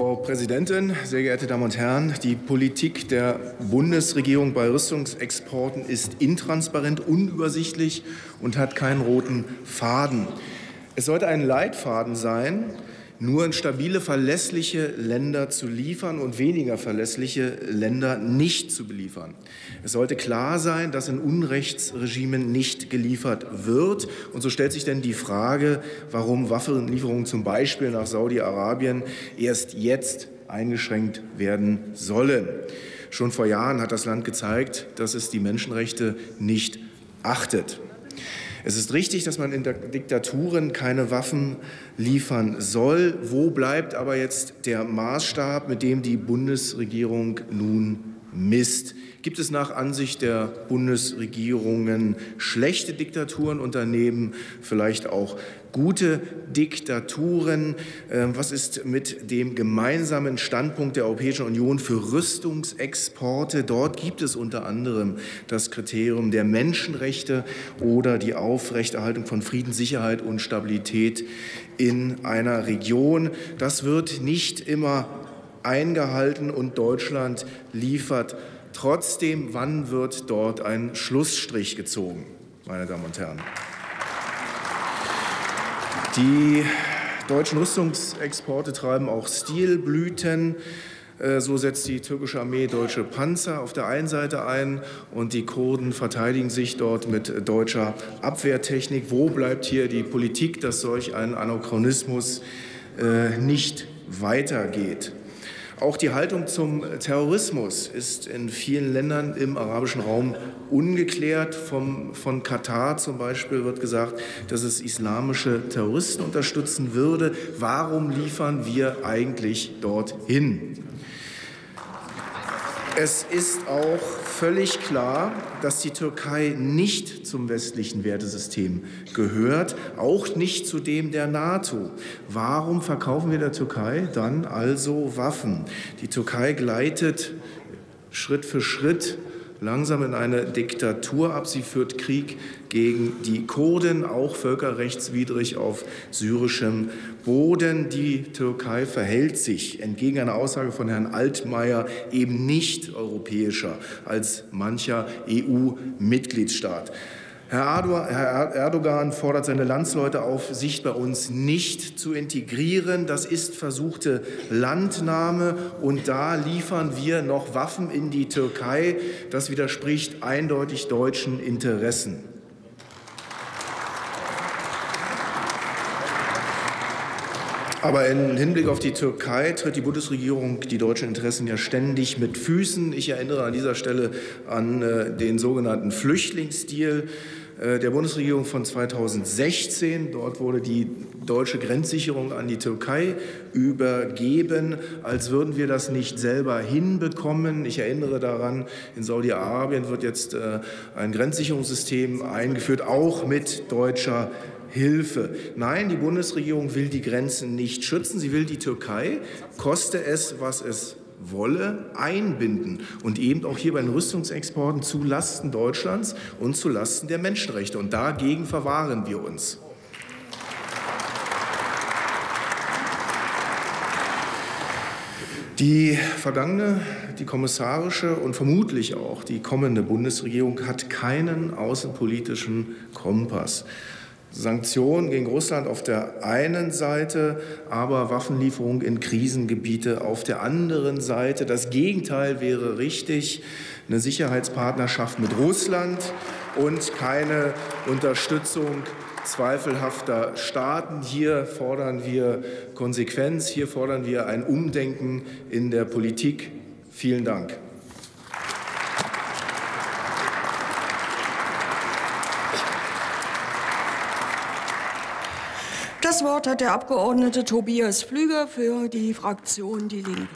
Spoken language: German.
Präsidentin, sehr geehrte Damen und Herren! Die Politik der Bundesregierung bei Rüstungsexporten ist intransparent, unübersichtlich und hat keinen roten Faden. Es sollte ein Leitfaden sein, nur stabile, verlässliche Länder zu liefern und weniger verlässliche Länder nicht zu beliefern. Es sollte klar sein, dass in Unrechtsregimen nicht geliefert wird. Und so stellt sich denn die Frage, warum Waffenlieferungen zum Beispiel nach Saudi-Arabien erst jetzt eingeschränkt werden sollen. Schon vor Jahren hat das Land gezeigt, dass es die Menschenrechte nicht achtet. Es ist richtig, dass man in Diktaturen keine Waffen liefern soll. Wo bleibt aber jetzt der Maßstab, mit dem die Bundesregierung nun misst? Gibt es nach Ansicht der Bundesregierungen schlechte Diktaturen und daneben vielleicht auch gute Diktaturen? Ähm, was ist mit dem gemeinsamen Standpunkt der Europäischen Union für Rüstungsexporte? Dort gibt es unter anderem das Kriterium der Menschenrechte oder die Aufrechterhaltung von Frieden, Sicherheit und Stabilität in einer Region. Das wird nicht immer eingehalten und Deutschland liefert Trotzdem, wann wird dort ein Schlussstrich gezogen, meine Damen und Herren? Die deutschen Rüstungsexporte treiben auch Stilblüten. Äh, so setzt die türkische Armee deutsche Panzer auf der einen Seite ein und die Kurden verteidigen sich dort mit deutscher Abwehrtechnik. Wo bleibt hier die Politik, dass solch ein Anachronismus äh, nicht weitergeht? Auch die Haltung zum Terrorismus ist in vielen Ländern im arabischen Raum ungeklärt. Vom, von Katar zum Beispiel wird gesagt, dass es islamische Terroristen unterstützen würde. Warum liefern wir eigentlich dorthin? Es ist auch völlig klar, dass die Türkei nicht zum westlichen Wertesystem gehört, auch nicht zu dem der NATO. Warum verkaufen wir der Türkei dann also Waffen? Die Türkei gleitet Schritt für Schritt langsam in eine Diktatur ab. Sie führt Krieg gegen die Kurden, auch völkerrechtswidrig auf syrischem Boden. Die Türkei verhält sich entgegen einer Aussage von Herrn Altmaier eben nicht europäischer als mancher EU-Mitgliedstaat. Herr Erdogan fordert seine Landsleute auf, sich bei uns nicht zu integrieren. Das ist versuchte Landnahme. Und da liefern wir noch Waffen in die Türkei. Das widerspricht eindeutig deutschen Interessen. Aber im Hinblick auf die Türkei tritt die Bundesregierung die deutschen Interessen ja ständig mit Füßen. Ich erinnere an dieser Stelle an äh, den sogenannten Flüchtlingsdeal äh, der Bundesregierung von 2016. Dort wurde die deutsche Grenzsicherung an die Türkei übergeben, als würden wir das nicht selber hinbekommen. Ich erinnere daran, in Saudi-Arabien wird jetzt äh, ein Grenzsicherungssystem eingeführt, auch mit deutscher Hilfe. Nein, die Bundesregierung will die Grenzen nicht schützen. Sie will die Türkei, koste es, was es wolle, einbinden und eben auch hier bei den Rüstungsexporten zu Lasten Deutschlands und zu Lasten der Menschenrechte. Und dagegen verwahren wir uns. Die vergangene, die kommissarische und vermutlich auch die kommende Bundesregierung hat keinen außenpolitischen Kompass. Sanktionen gegen Russland auf der einen Seite, aber Waffenlieferung in Krisengebiete auf der anderen Seite. Das Gegenteil wäre richtig, eine Sicherheitspartnerschaft mit Russland und keine Unterstützung zweifelhafter Staaten. Hier fordern wir Konsequenz, hier fordern wir ein Umdenken in der Politik. Vielen Dank. Das Wort hat der Abgeordnete Tobias Flüger für die Fraktion Die Linke.